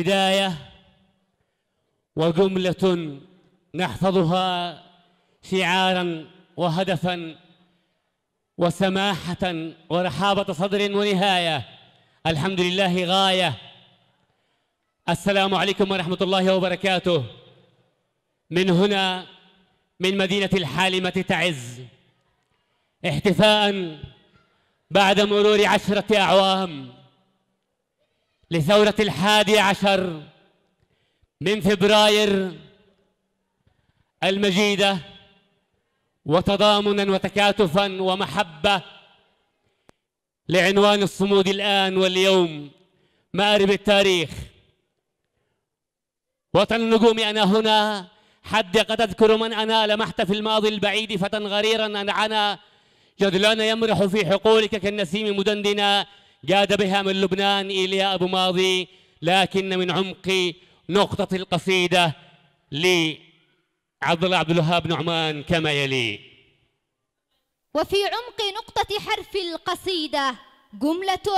بداية وجملة نحفظها شعارا وهدفا وسماحة ورحابة صدر ونهاية. الحمد لله غاية. السلام عليكم ورحمة الله وبركاته. من هنا من مدينة الحالمة تعز. احتفاء بعد مرور عشرة أعوام. لثورة الحادي عشر من فبراير المجيدة وتضامنا وتكاتفا ومحبة لعنوان الصمود الآن واليوم مآرب التاريخ. وطن النجوم أنا هنا. حد قد أذكر من أنا؟ لمحت في الماضي البعيد فتى غريرا أنعنا جدلان يمرح في حقولك كالنسيم مدندنا. جاد بها من لبنان إلى أبو ماضي لكن من عمق نقطة القصيدة لعبد الله عبد الوهاب نعمان كما يلي. وفي عمق نقطة حرف القصيدة جملة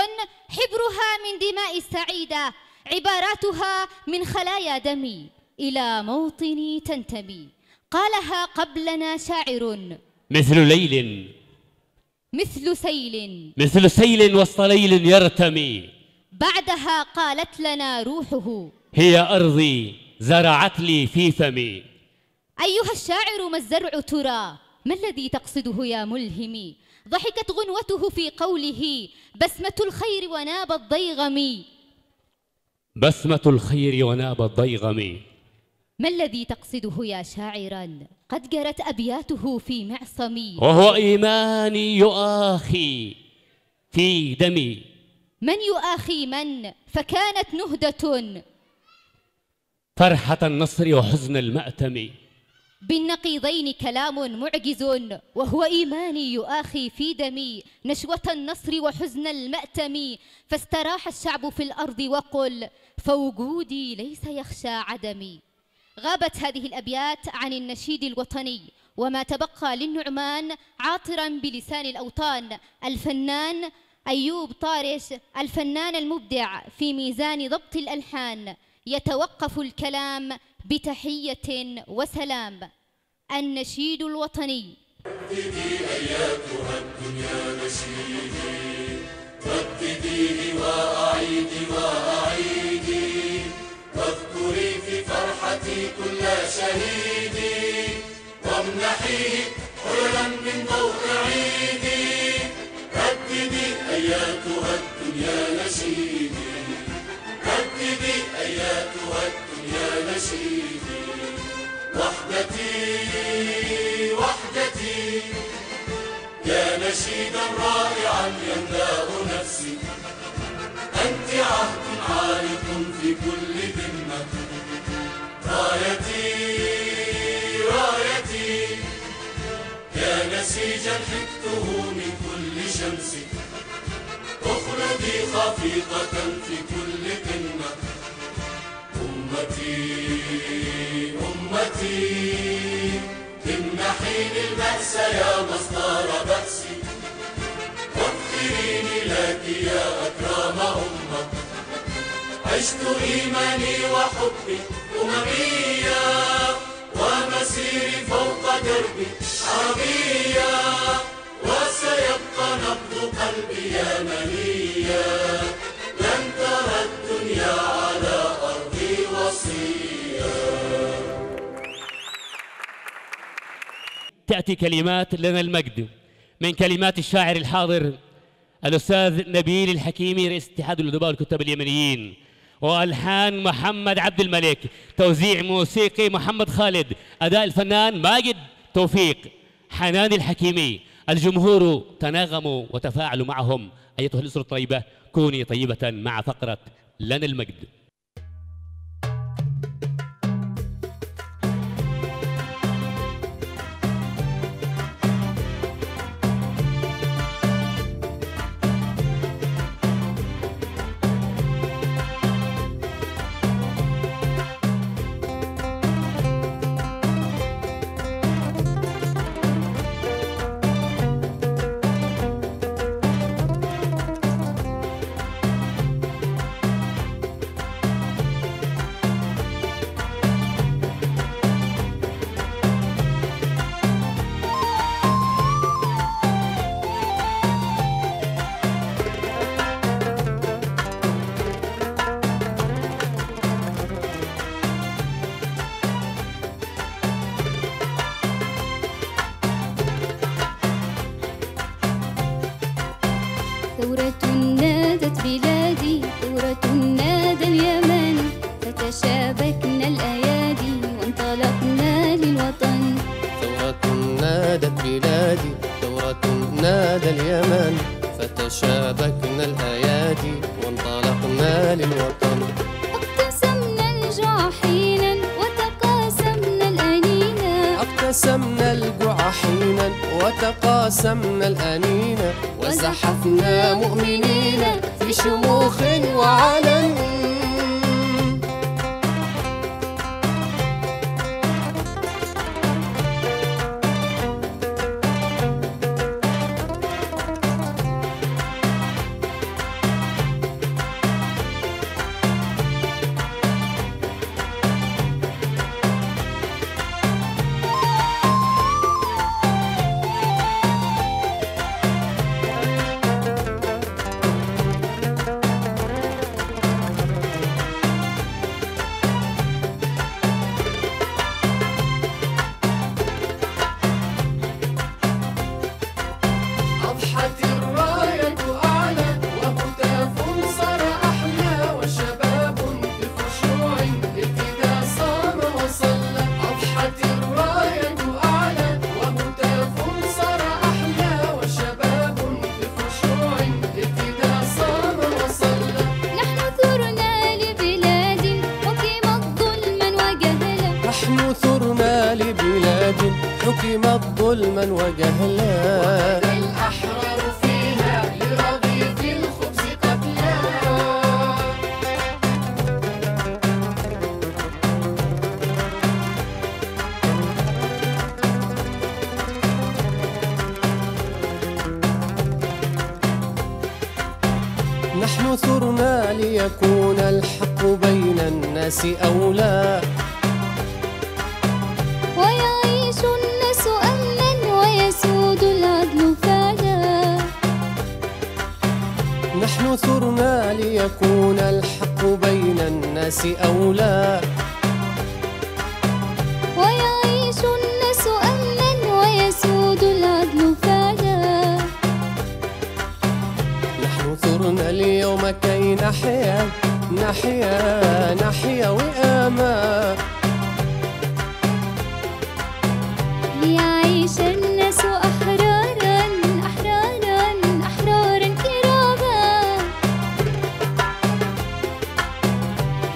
حبرها من دماء السعيدة عباراتها من خلايا دمي إلى موطني تنتمي. قالها قبلنا شاعر. مثل ليل مثل سيل. مثل سيل وسط ليل يرتمي. بعدها قالت لنا روحه. هي أرضي زرعت لي في فمي. أيها الشاعر ما الزرع ترى؟ ما الذي تقصده يا ملهمي ضحكت غنوته في قوله بسمة الخير وناب الضيغم. بسمة الخير وناب الضيغم. ما الذي تقصده يا شاعرا؟ قد جرت أبياته في معصمي. وهو إيماني يؤاخي في دمي. من يؤاخي من؟ فكانت نهدة فرحة النصر وحزن المأتم. بالنقيضين كلام معجز. وهو إيماني يؤاخي في دمي. نشوة النصر وحزن المأتم. فاستراح الشعب في الأرض وقل فوجودي ليس يخشى عدمي. غابت هذه الأبيات عن النشيد الوطني وما تبقى للنعمان عاطرا بلسان الأوطان. الفنان أيوب طارش الفنان المبدع في ميزان ضبط الألحان. يتوقف الكلام بتحية وسلام. النشيد الوطني. رددي أياتها الدنيا نشيدي ردديه وأعيدي وأعيدي كل شهيدي وامنحيه حللا من ضوء عيدي. رددي أياتها الدنيا نشيدي. رددي أياتها الدنيا نشيدي. وحدتي وحدتي. يا نشيدا رائعا يملأ نفسي. أنت عهد عالق في كل ذمة رايتي رايتي يا نسيجا حكته من كل شمس. أخلدي خفيقة في كل قمة. أمتي أمتي امنحيني البأس يا مصدر بأسي. واغفريني لك يا أكرم أمة عشت إيماني وحبي أممية ومسيري فوق دربي عربية وسيبقى نبض قلبي يمنية لن ترى الدنيا على أرضي وصية. تأتي كلمات لنا المجد. من كلمات الشاعر الحاضر الأستاذ نبيل الحكيمي رئيس اتحاد الأدباء والكتاب اليمنيين. وألحان محمد عبد الملك توزيع موسيقي محمد خالد أداء الفنان ماجد توفيق حنان الحكيمي الجمهور تناغموا وتفاعلوا معهم أيتها الأسرة الطيبة كوني طيبة مع فقرة لنا المجد. ظلما وجهلا. نحيا نحيا نحيا وئاما ليعيش الناس أحرارا أحرارا أحرارا كراما.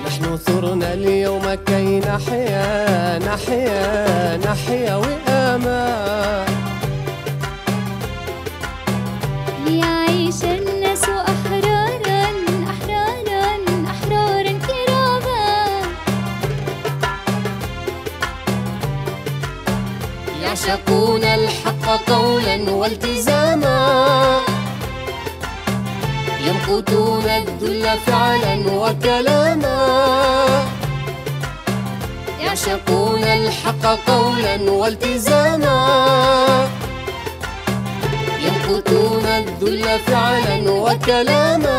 نحن ثرنا اليوم كي نحيا نحيا نحيا وئاما يعشقون الحق قولا والتزاما. يمقتون الذل فعلا وكلاما. يعشقون الحق قولا والتزاما. يمقتون الذل فعلا وكلاما.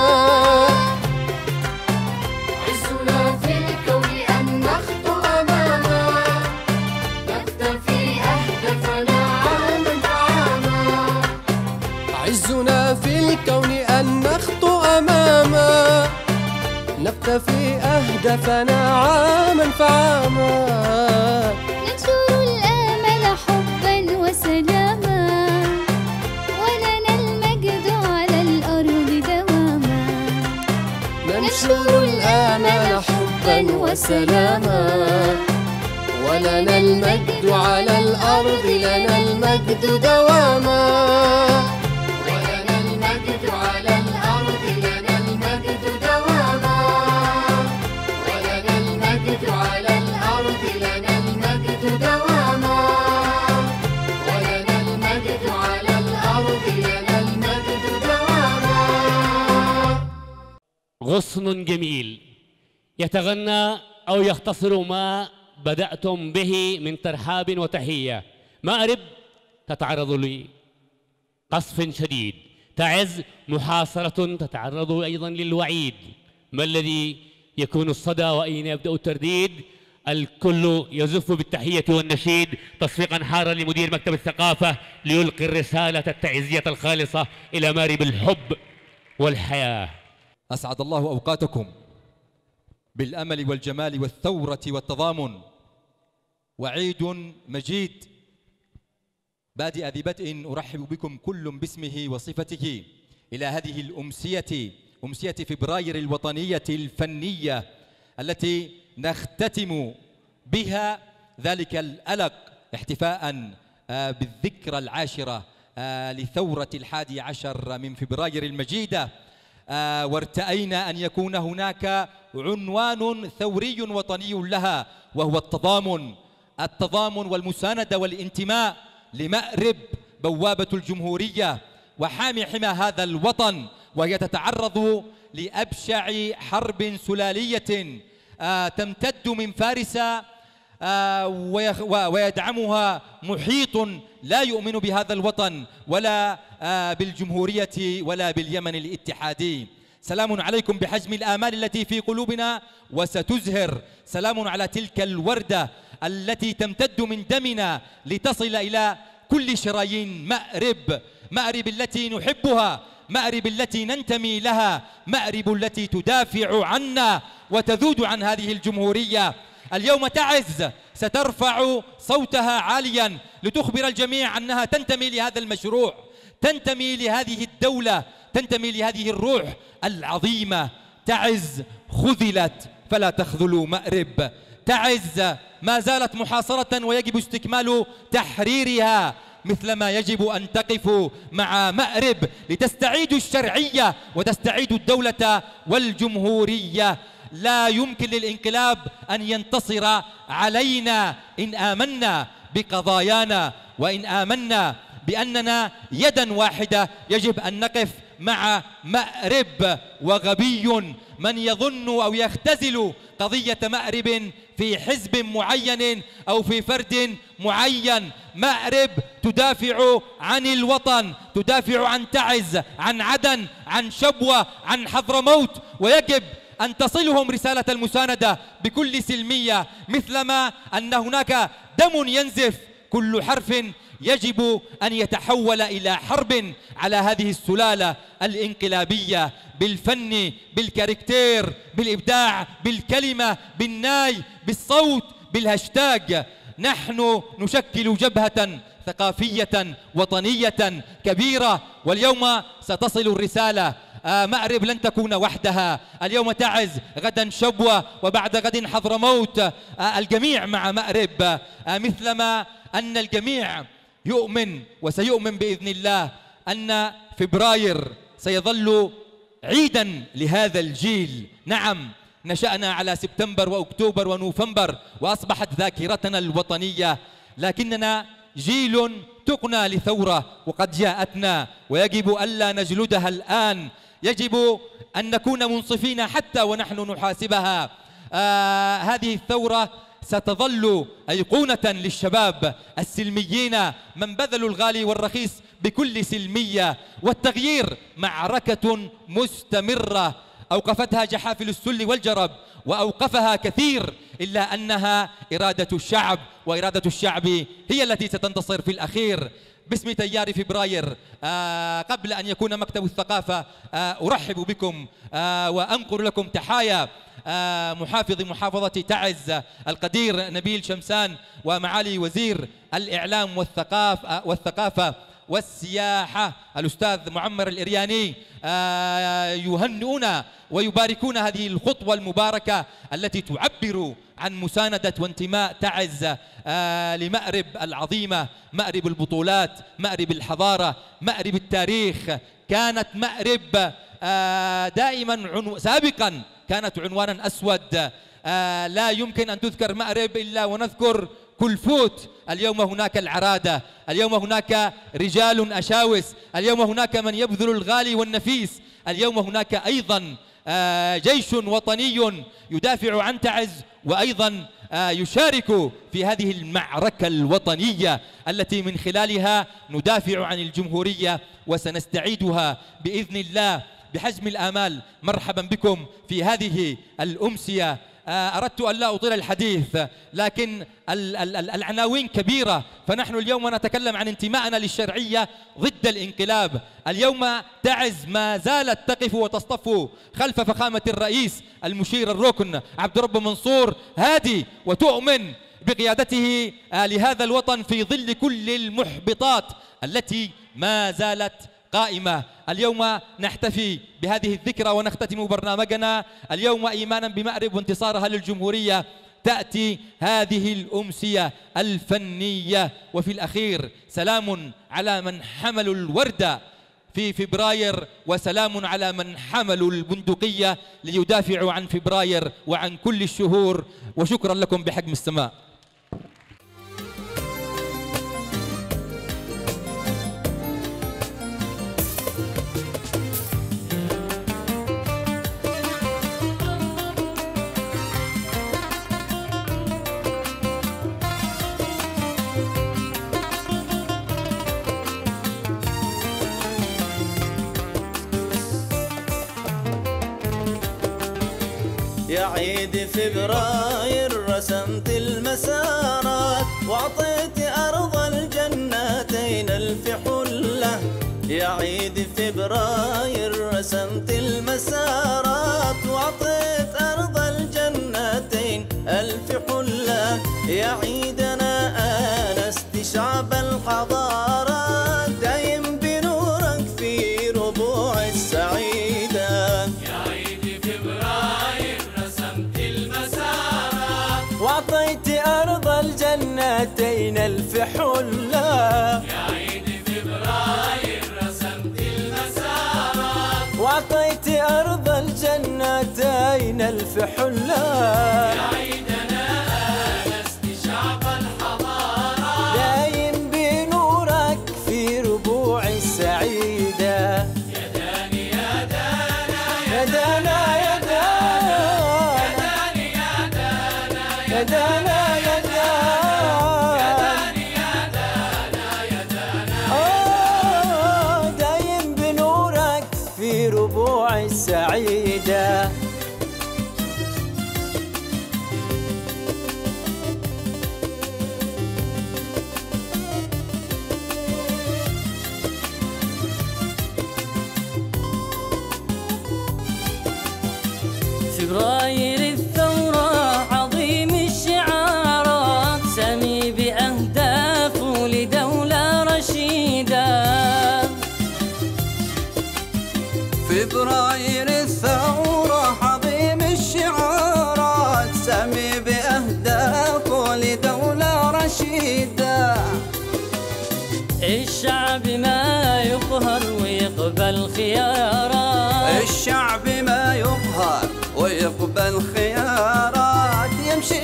نكتفي أهدافنا عاما فعاما. ننشر الآمل حبا وسلاما. ولنا المجد على الأرض دواما. ننشر الآمال حبا وسلاما. ولنا المجد على الأرض لنا المجد دواما. غصن جميل. يتغنى أو يختصر ما بدأتم به من ترحاب وتحية. مأرب تتعرض لقصف شديد. تعز محاصرة تتعرض أيضا للوعيد. ما الذي يكون الصدى وأين يبدأ الترديد؟ الكل يزف بالتحية والنشيد. تصفيقا حارا لمدير مكتب الثقافة ليلقي الرسالة التعزية الخالصة إلى مارب الحب والحياة. أسعد الله أوقاتكم بالأمل والجمال والثورة والتضامن. وعيد مجيد. بادئ ذي بدء أرحب بكم كل باسمه وصفته إلى هذه الأمسية أمسية فبراير الوطنية الفنية التي نختتم بها ذلك الألق احتفاء آه، بالذكرى العاشرة آه، لثورة الحادي عشر من فبراير المجيدة. وارتأينا أن يكون هناك عنوان ثوري وطني لها وهو التضامن. التضامن والمساندة والانتماء لمأرب بوابة الجمهورية وحامي حمى هذا الوطن وهي تتعرض لأبشع حرب سلالية آه، تمتد من فارس آه، ويدعمها محيط لا يؤمن بهذا الوطن ولا آه، بالجمهورية ولا باليمن الاتحادي. سلام عليكم بحجم الآمال التي في قلوبنا وستزهر. سلام على تلك الوردة التي تمتد من دمنا لتصل إلى كل شرايين مأرب. مأرب التي نحبها مأرب التي ننتمي لها مأرب التي تدافع عنا وتذود عن هذه الجمهورية. اليوم تعز سترفع صوتها عاليا لتخبر الجميع أنها تنتمي لهذا المشروع تنتمي لهذه الدولة تنتمي لهذه الروح العظيمة. تعز خذلت فلا تخذلوا مأرب. تعز ما زالت محاصرة ويجب استكمال تحريرها مثلما يجب أن تقفوا مع مأرب لتستعيدوا الشرعية وتستعيدوا الدولة والجمهورية. لا يمكن للانقلاب أن ينتصر علينا إن آمنا بقضايانا وإن آمنا بأننا يدا واحدة يجب أن نقف مع مأرب وغبي من يظن أو يختزل قضية مأرب في حزب معين أو في فرد معين. مأرب تدافع عن الوطن تدافع عن تعز عن عدن عن شبوة عن حضرموت ويجب أن تصلهم رسالة المساندة بكل سلمية مثلما أن هناك دم ينزف كل حرف يجب أن يتحول إلى حرب على هذه السلالة الانقلابية بالفن بالكاركتير بالإبداع بالكلمة بالناي بالصوت بالهاشتاج. نحن نشكل جبهة ثقافية وطنية كبيرة واليوم ستصل الرسالة مأرب لن تكون وحدها. اليوم تعز غدا شبوة وبعد غد حضرموت آه، الجميع مع مأرب. آه، مثلما أن الجميع يؤمن وسيؤمن بإذن الله أن فبراير سيظل عيدا لهذا الجيل. نعم نشأنا على سبتمبر وأكتوبر ونوفمبر وأصبحت ذاكرتنا الوطنية. لكننا جيل تقنى لثورة وقد جاءتنا. ويجب ألا نجلدها الآن. يجب أن نكون منصفين حتى ونحن نحاسبها. آه هذه الثورة ستظل أيقونة للشباب السلميين من بذلوا الغالي والرخيص بكل سلمية والتغيير معركة مستمرة. أوقفتها جحافل السل والجرب وأوقفها كثير إلا أنها إرادة الشعب وإرادة الشعب هي التي ستنتصر في الأخير. باسم تيار فبراير. آه قبل أن يكون مكتب الثقافة آه أرحب بكم آه وأنقر لكم تحايا محافظ محافظة تعز القدير نبيل شمسان ومعالي وزير الإعلام والثقافة, والثقافة والسياحة. الأستاذ معمر الإرياني يهنئون ويباركون هذه الخطوة المباركة التي تعبر عن مساندة وانتماء تعز آه، لمأرب العظيمة مأرب البطولات مأرب الحضارة مأرب التاريخ. كانت مأرب آه، دائما عنو... سابقا كانت عنوانا أسود. آه، لا يمكن أن تذكر مأرب إلا ونذكر كلفوت. اليوم هناك العرادة اليوم هناك رجال أشاوس اليوم هناك من يبذل الغالي والنفيس اليوم هناك أيضا جيش وطني يدافع عن تعز وأيضا آه، يشارك في هذه المعركة الوطنية التي من خلالها ندافع عن الجمهورية وسنستعيدها بإذن الله. بحجم الآمال مرحبا بكم في هذه الأمسية آه، أردت أن لا أطيل الحديث لكن ال- ال- ال- العناوين كبيرة. فنحن اليوم نتكلم عن انتمائنا للشرعية ضد الانقلاب. اليوم تعز ما زالت تقف وتصطف خلف فخامة الرئيس المشير الركن عبد رب منصور هادي وتؤمن بقيادته آه، لهذا الوطن في ظل كل المحبطات التي ما زالت قائمة. اليوم نحتفي بهذه الذكرى ونختتم برنامجنا. اليوم إيمانا بمأرب وانتصارها للجمهورية تأتي هذه الأمسية الفنية. وفي الأخير سلام على من حملوا الوردة في فبراير وسلام على من حملوا البندقية ليدافعوا عن فبراير وعن كل الشهور. وشكرا لكم بحجم السماء. عيد فبراير رسمت المسارات وأعطيت أرض الجنتين الف حله يا عيد فبراير رسمت المسارات وأعطيت أرض الجنتين الف حله يا عيدنا الجنتين الف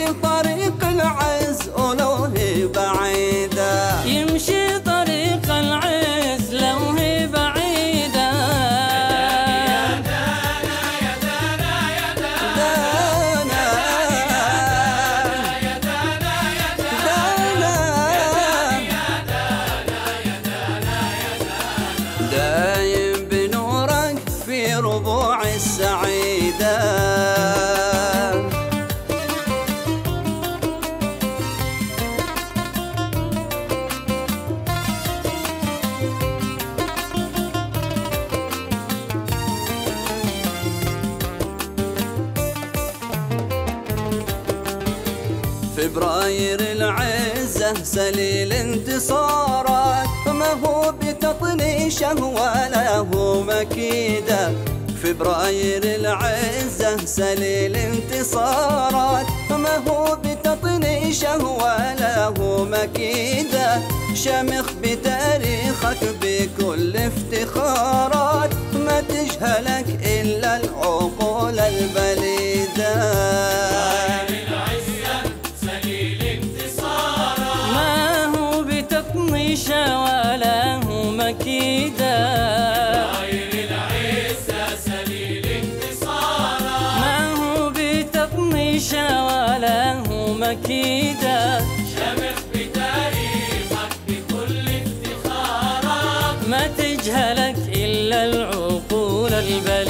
in Paris. انتصارات ما هو بتطنيشه ولا هو مكيدة. فبراير العزة سليل انتصارات ما هو بتطنيشه ولا هو مكيدة. شمخ بتاريخك بكل افتخارات ما تجهلك إلا العقول البليدة. العقول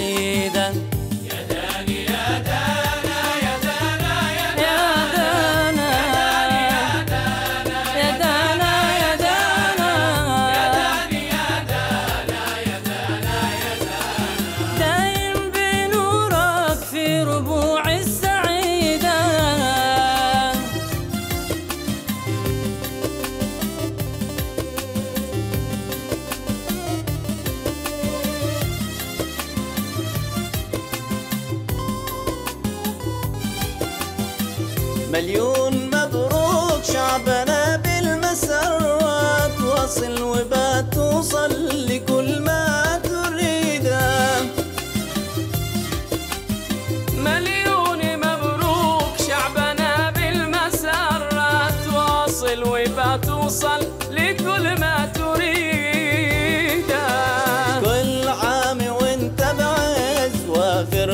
وافر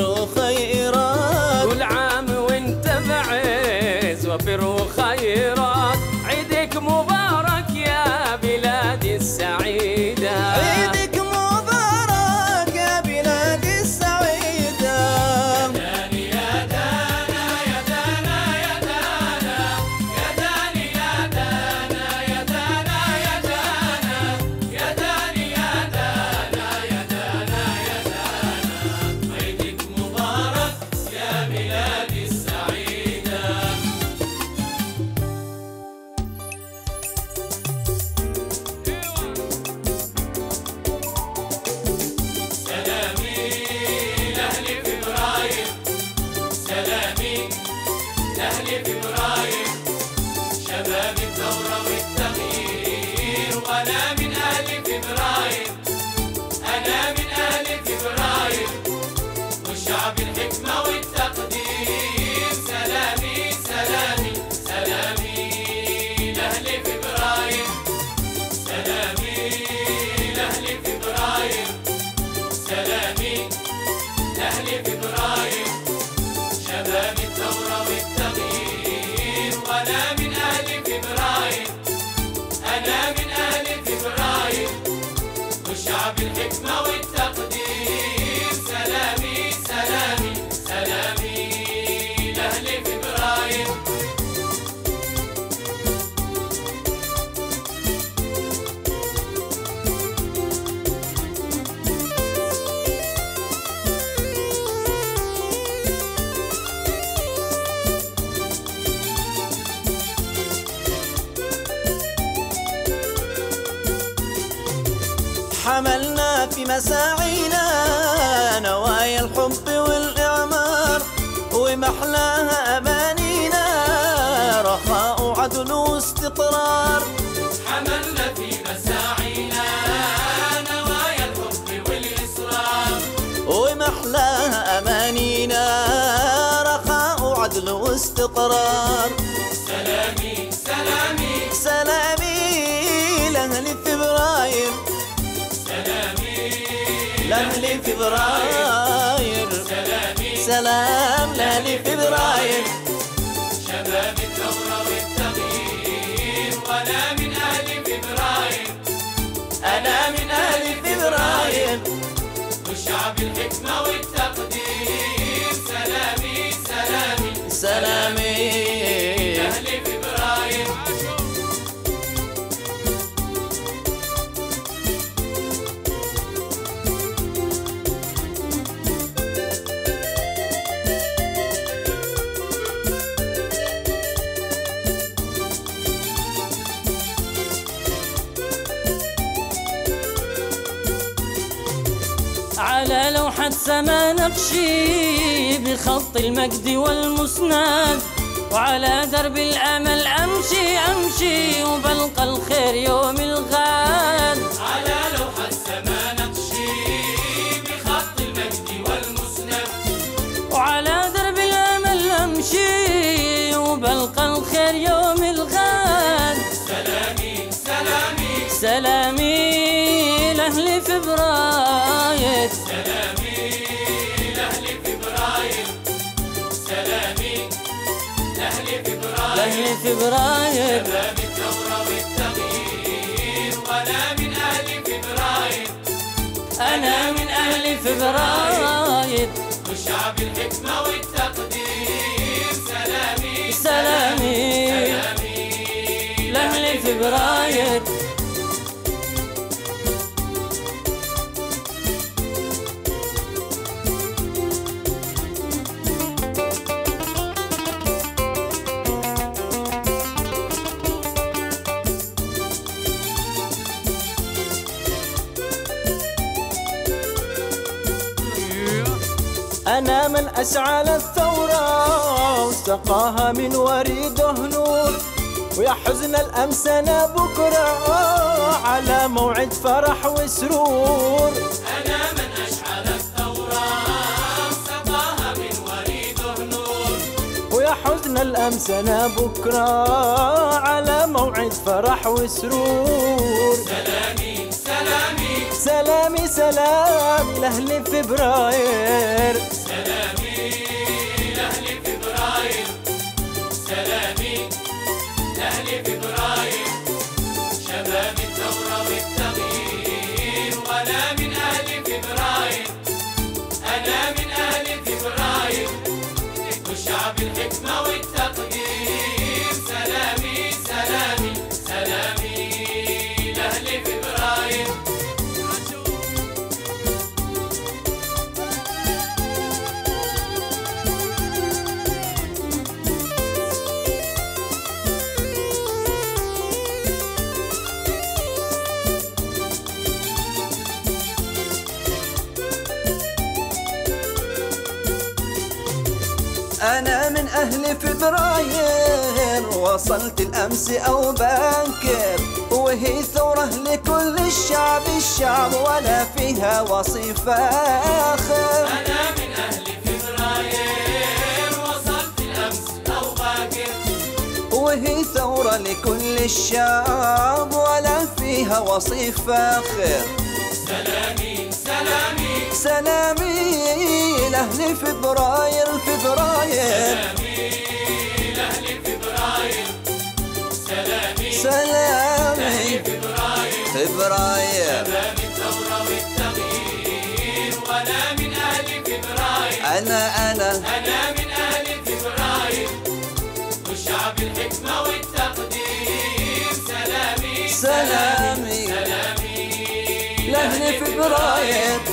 وأنا من أهل فبراير أنا من حملنا في مساعينا نوايا الحب والإعمار. ومحلاها أمانينا رخاء وعدل واستقرار. حملنا في مساعينا نوايا الحب والإصرار. ومحلاها أمانينا رخاء وعدل واستقرار. سلامي سلامي. سلامي لأهل فبراير. لأهل فبراير سلام لأهل نقشي بخط المجد والمسند وعلى درب الأمل أمشي أمشي وبلقى الخير يوم الغد. على لوحة السما نقشي بخط المجد والمسند. وعلى درب الأمل أمشي وبلقى الخير يوم فبراير شباب الثورة والتغيير وأنا من أهل فبراير أنا من أهل فبراير والشعب الحكمة والتقدير سلامي. سلامي. سلامي لأهل فبراير أنا من أسعى للثورة سقاها من وريده نور ويا حزن الأمس أنا بكرة على موعد فرح وسرور. أنا من أشعل الثورة سقاها من وريده نور ويا حزن الأمس أنا بكرة على موعد فرح وسرور. سلامي سلامي. سلامي سلام لأهل فبراير. أنا من أهل فبراير وصلت الأمس أو باكر وهي ثورة لكل الشعب الشعب ولا فيها وصيف آخر. أنا من أهل فبراير وصلت الأمس أو باكر وهي ثورة لكل الشعب ولا فيها وصيف فاخر سلامي سلامي. سلامي لأهل فبراير فبراير سلامي